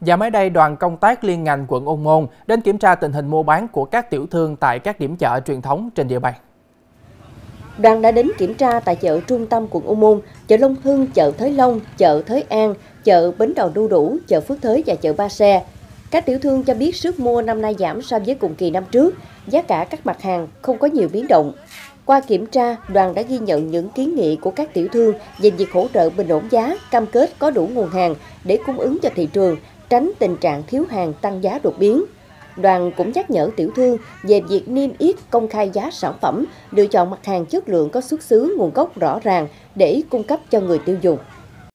Và mới đây, đoàn công tác liên ngành quận Ôn Môn đến kiểm tra tình hình mua bán của các tiểu thương tại các điểm chợ truyền thống trên địa bàn. Đoàn đã đến kiểm tra tại chợ trung tâm quận Ô Môn, chợ Long Hưng, chợ Thới Long, chợ Thới An, chợ Bến Đò Đu Đủ, chợ Phước Thới và chợ Ba Xe. Các tiểu thương cho biết sức mua năm nay giảm so với cùng kỳ năm trước, giá cả các mặt hàng không có nhiều biến động. Qua kiểm tra, đoàn đã ghi nhận những kiến nghị của các tiểu thương về việc hỗ trợ bình ổn giá, cam kết có đủ nguồn hàng để cung ứng cho thị trường, tránh tình trạng thiếu hàng tăng giá đột biến. Đoàn cũng nhắc nhở tiểu thương về việc niêm yết công khai giá sản phẩm, lựa chọn mặt hàng chất lượng có xuất xứ nguồn gốc rõ ràng để cung cấp cho người tiêu dùng.